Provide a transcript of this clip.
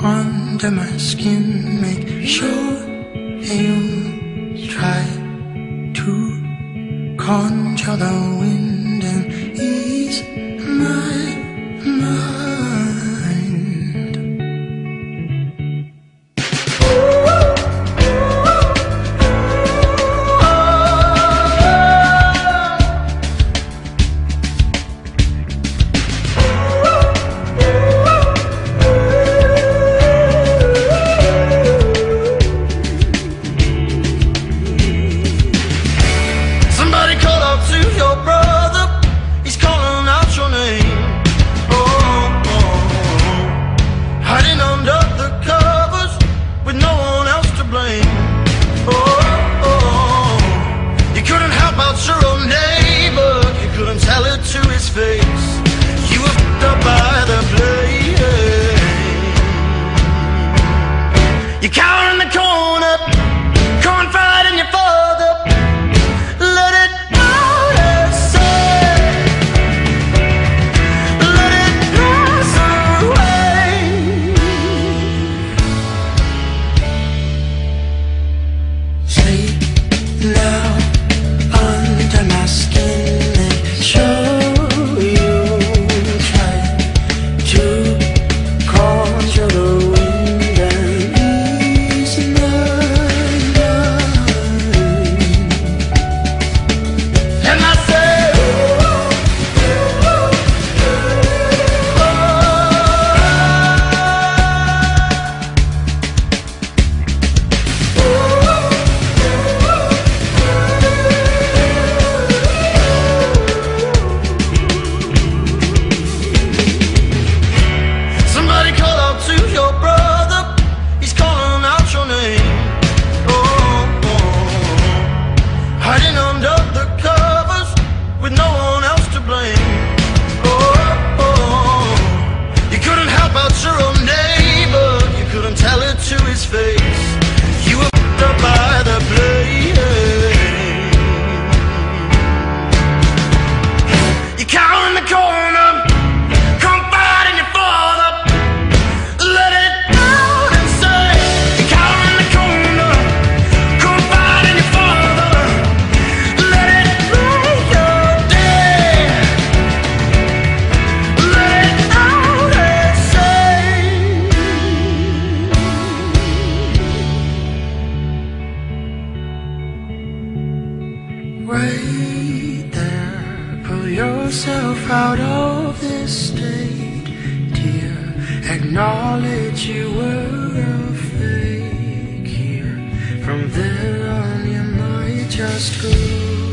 under my skin Make sure you try to conjure the wind and ease my You count. Wait there, pull yourself out of this state, dear. Acknowledge you were a fake here. From there on, you might just go.